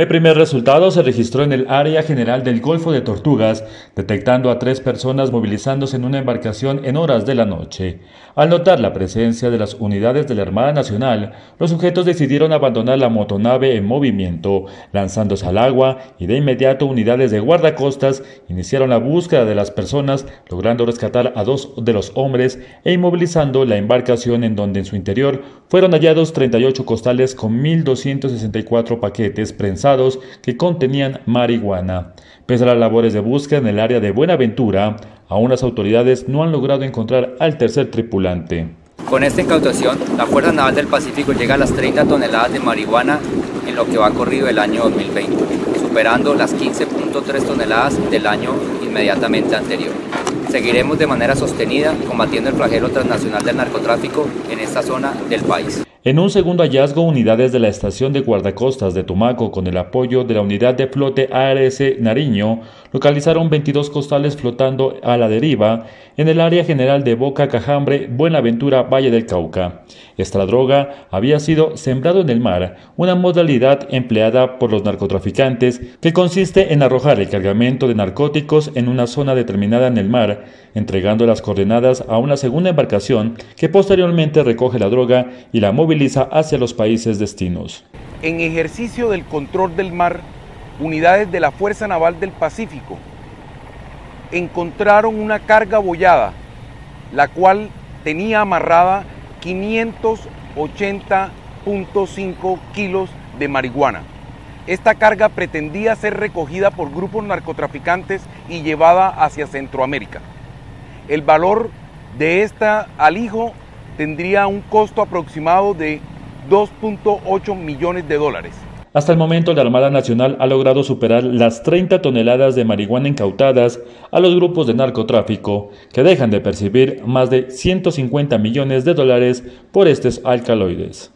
El primer resultado se registró en el área general del Golfo de Tortugas, detectando a tres personas movilizándose en una embarcación en horas de la noche. Al notar la presencia de las unidades de la Armada Nacional, los sujetos decidieron abandonar la motonave en movimiento, lanzándose al agua y de inmediato unidades de guardacostas iniciaron la búsqueda de las personas, logrando rescatar a dos de los hombres e inmovilizando la embarcación en donde en su interior fueron hallados 38 costales con 1.264 paquetes prensados que contenían marihuana. Pese a las labores de búsqueda en el área de Buenaventura, aún las autoridades no han logrado encontrar al tercer tripulante. Con esta incautación, la Fuerza Naval del Pacífico llega a las 30 toneladas de marihuana en lo que va corrido el año 2020, superando las 15.3 toneladas del año inmediatamente anterior. Seguiremos de manera sostenida combatiendo el flagelo transnacional del narcotráfico en esta zona del país. En un segundo hallazgo, unidades de la estación de guardacostas de Tumaco, con el apoyo de la unidad de flote ARS Nariño, localizaron 22 costales flotando a la deriva en el área general de Boca Cajambre, Buenaventura, Valle del Cauca. Esta droga había sido sembrado en el mar, una modalidad empleada por los narcotraficantes que consiste en arrojar el cargamento de narcóticos en una zona determinada en el mar, entregando las coordenadas a una segunda embarcación que posteriormente recoge la droga y la hacia los países destinos. En ejercicio del control del mar, unidades de la Fuerza Naval del Pacífico encontraron una carga bollada, la cual tenía amarrada 580.5 kilos de marihuana. Esta carga pretendía ser recogida por grupos narcotraficantes y llevada hacia Centroamérica. El valor de este alijo tendría un costo aproximado de 2.8 millones de dólares. Hasta el momento, la Armada Nacional ha logrado superar las 30 toneladas de marihuana incautadas a los grupos de narcotráfico, que dejan de percibir más de 150 millones de dólares por estos alcaloides.